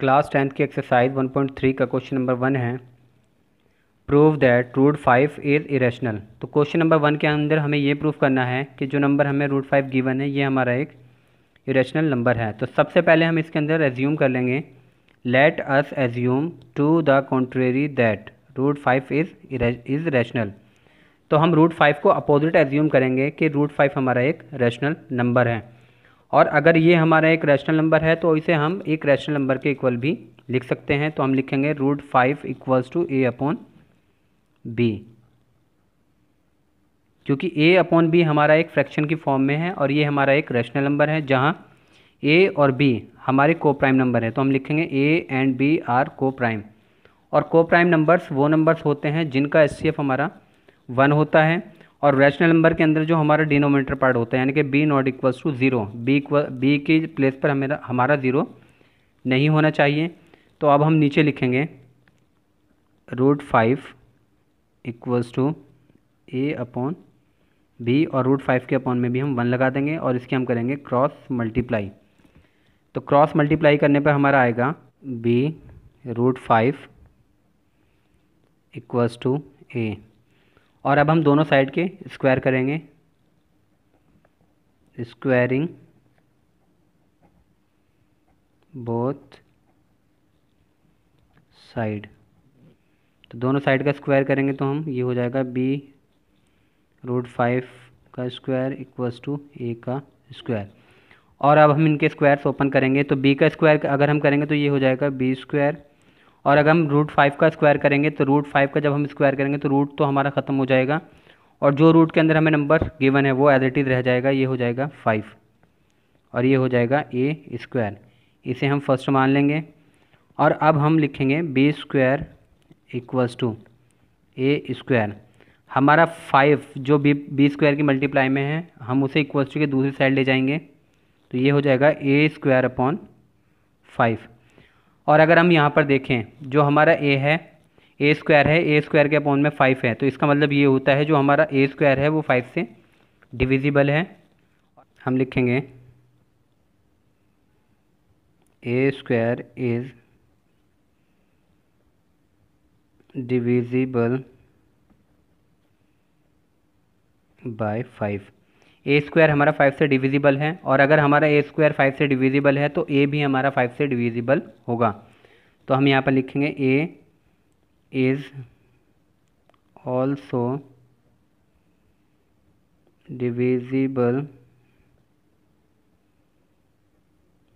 Class tenth की exercise 1.3 का question number one है। Prove that root five is irrational तो क्वेश्चन नंबर वन के अंदर हमें ये प्रूव करना है कि जो नंबर हमें रूट फाइव गिवन है, ये हमारा एक इरेशनल नंबर है। तो सबसे पहले हम इसके अंदर एज्यूम कर लेंगे। Let us assume to the contrary that root five is is rational तो हम रूट फाइव को अपोजिट एज्यूम करेंगे कि रूट फाइव हमारा एक रैशनल नंबर है। और अगर ये हमारा एक रैशनल नंबर है तो इसे हम एक रैशनल नंबर के इक्वल भी लिख सकते हैं। तो हम लिखेंगे root five equals to A upon B क्योंकि ए अपॉन बी हमारा एक फ्रैक्शन की फॉर्म में है और ये हमारा एक रैशनल नंबर है, जहाँ ए और बी हमारे को प्राइम नंबर है। तो हम लिखेंगे A and B are coprime और को प्राइम नंबर्स वो नंबर्स होते हैं जिनका एस हमारा वन होता है। और रैशनल नंबर के अंदर जो हमारा डिनोमीटर पार्ट होता है, यानी कि B not equals to zero B equal B की प्लेस पर हमें हमारा ज़ीरो नहीं होना चाहिए। तो अब हम नीचे लिखेंगे root five equals to A upon B और रूट फाइव के अपॉन में भी हम वन लगा देंगे और इसके हम करेंगे क्रॉस मल्टीप्लाई तो क्रॉस मल्टीप्लाई करने पर हमारा आएगा B root five equals to A और अब हम दोनों साइड के स्क्वायर करेंगे। Squaring both side. तो दोनों साइड का स्क्वायर करेंगे तो हम, ये हो जाएगा बी रूट फाइव का स्क्वायर इक्वल्स टू ए का स्क्वायर। और अब हम इनके स्क्वायर्स ओपन करेंगे तो बी का स्क्वायर अगर हम करेंगे तो ये हो जाएगा बी स्क्वायर और अगर हम रूट फाइव का स्क्वायर करेंगे तो रूट फाइव का जब हम स्क्वायर करेंगे तो रूट तो हमारा ख़त्म हो जाएगा। और जो रूट के अंदर हमें नंबर गिवन है, वो एज रह जाएगा, ये हो जाएगा फाइव और ये हो जाएगा ए स्क्वायर इसे हम फ़र्स्ट मान लेंगे। और अब हम लिखेंगे B square equals to A square हमारा फाइव जो बी बी स्क्वायर की मल्टीप्लाई में है, हम उसे इक्वल्स टू के दूसरी साइड ले जाएँगे। तो ये हो जाएगा ए स्क्वायर अपॉन फाइव और अगर हम यहाँ पर देखें, जो हमारा ए है ए स्क्वायर है ए स्क्वायर के अपॉन में फाइव है तो इसका मतलब ये होता है जो हमारा ए स्क्वायर है, वो फाइव से डिविजिबल है। हम लिखेंगे A square is divisible by five A square हमारा फाइव से डिविजिबल है और अगर हमारा ए स्क्वायर फाइव से डिविजिबल है तो ए भी हमारा फाइव से डिविजिबल होगा। तो हम यहाँ पर लिखेंगे A is also divisible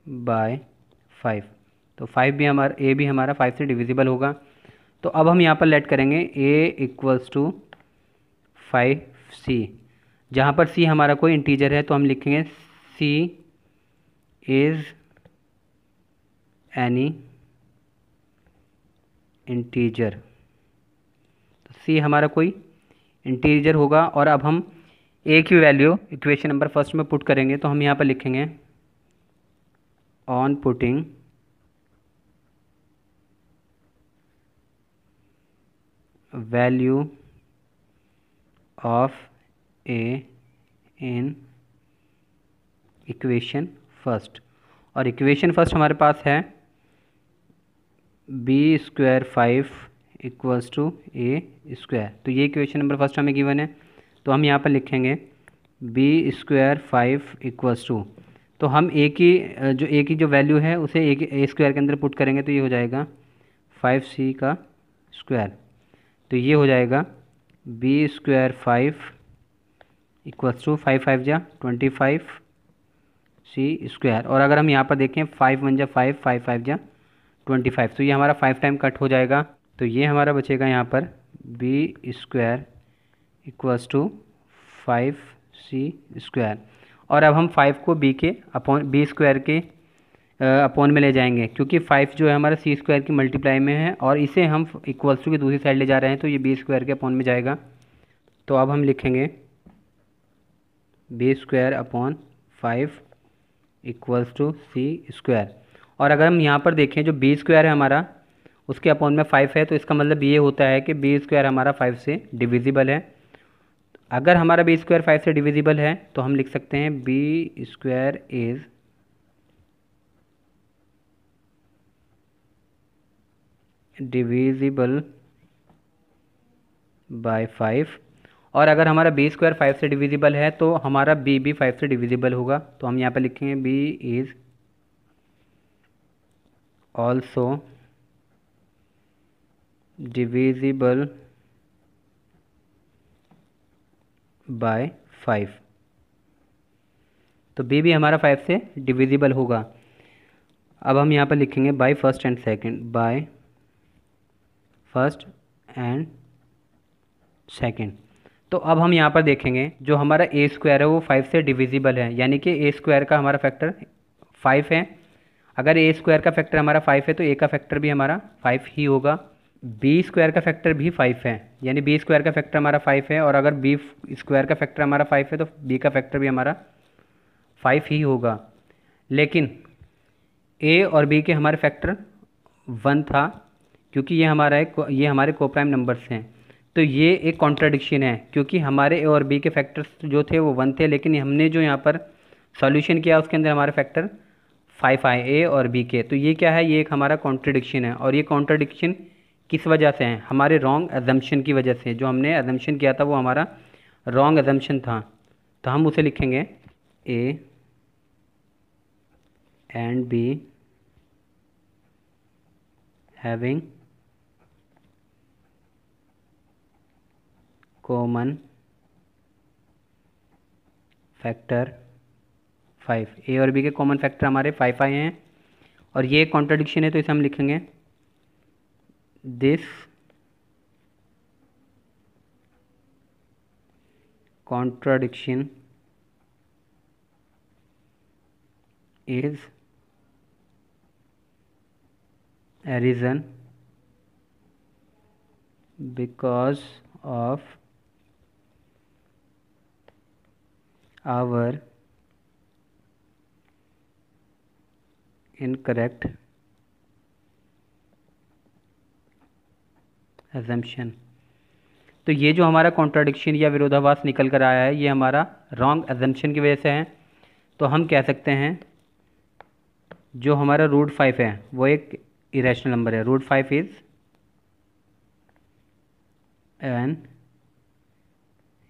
by five तो फाइव भी हमारा ए भी हमारा फाइव से डिविजिबल होगा। तो अब हम यहाँ पर लेट करेंगे A equals to five C जहाँ पर सी हमारा कोई इंटीजर है तो हम लिखेंगे सी इज़ एनी इंटीजर तो सी हमारा कोई इंटीजर होगा, और अब हम ए की वैल्यू इक्वेशन नंबर फ़र्स्ट में पुट करेंगे तो हम यहाँ पर लिखेंगे on putting value of A in equation first और इक्वेशन फ़र्स्ट हमारे पास है B square five equals to A square तो ये इक्वेशन नंबर फ़र्स्ट हमें गिवन है। तो हम यहाँ पर लिखेंगे B square five equals to तो हम ए की, जो ए की जो वैल्यू है, उसे ए ए स्क्वायर के अंदर पुट करेंगे तो ये हो जाएगा फाइव सी का स्क्वायर तो ये हो जाएगा B square five equals to five five जा ट्वेंटी फाइव सी स्क्वायर और अगर हम यहाँ पर देखें फाइव वन जा फाइव फाइव फाइव जा ट्वेंटी फाइव तो ये हमारा फाइव टाइम कट हो जाएगा। तो ये हमारा बचेगा यहाँ पर B square equals to five C square और अब हम फाइव को बी के अपॉन बी स्क्वायर के अपॉन में ले जाएँगे। क्योंकि फाइव जो है हमारा सी स्क्वायर की मल्टीप्लाई में है और इसे हम इक्वल्स टू की दूसरी साइड ले जा रहे हैं तो ये बी स्क्वायर के अपॉन में जाएगा। तो अब हम लिखेंगे B square upon five equals to C square और अगर हम यहाँ पर देखें, जो बी स्क्वायर है हमारा, उसके अपॉन में फाइव है तो इसका मतलब ये होता है कि बी स्क्वायर हमारा फाइव से डिविजिबल है। अगर हमारा बी स्क्वायर फाइव से डिविजिबल है तो हम लिख सकते हैं B square is divisible by five और अगर हमारा बी स्क्वायर फाइव से डिविजिबल है तो हमारा बी भी फाइव से डिविजिबल होगा। तो हम यहाँ पर लिखेंगे B is also divisible by five तो बी भी हमारा फाइव से डिविजिबल होगा। अब हम यहाँ पर लिखेंगे by first and second by first and second तो अब हम यहाँ पर देखेंगे, जो हमारा ए स्क्वायर है, वो फाइव से डिविजिबल है। यानी कि ए स्क्वायर का हमारा फैक्टर फाइव है। अगर ए स्क्वायर का फैक्टर हमारा फाइव है तो ए का फैक्टर भी हमारा फाइव ही होगा। बी स्क्वायर का फैक्टर भी फाइव है। यानी बी स्क्वायर का फैक्टर हमारा फाइव है, और अगर बी स्क्वायर का फैक्टर हमारा फाइव है तो बी का फैक्टर भी हमारा फाइव ही होगा। लेकिन ए और बी के हमारे फैक्टर वन था, क्योंकि ये हमारा ये हमारे कोप्राइम नंबर्स हैं। तो ये एक कॉन्ट्राडिक्शन है, क्योंकि हमारे ए और बी के फैक्टर्स जो थे वो वन थे, लेकिन हमने जो यहाँ पर सॉल्यूशन किया, उसके अंदर हमारे फैक्टर फाइव आए ए और बी के। तो ये क्या है? ये एक हमारा कॉन्ट्रडिक्शन है। और ये कॉन्ट्रडिक्शन किस वजह से है? हमारे रॉन्ग एजम्पन की वजह से। जो हमने एजम्पन किया था, वो हमारा रॉन्ग एजम्पन था। तो हम उसे लिखेंगे A and B having common factor five A और बी के कॉमन फैक्टर हमारे फाइव आए हैं। और ये कॉन्ट्रडिक्शन है तो इसे हम लिखेंगे। This contradiction is arisen because of our incorrect assumption. तो ये जो हमारा कॉन्ट्राडिक्शन या विरोधाभास निकल कर आया है, ये हमारा रॉन्ग एजम्पन की वजह से है। तो हम कह सकते हैं, जो हमारा रूट फाइव है, वो एक इरेशनल नंबर है। Root five is an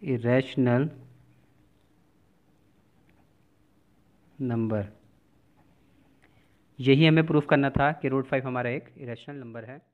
irrational number. यही हमें प्रूफ करना था कि रूट फाइव हमारा एक इरेशनल नंबर है।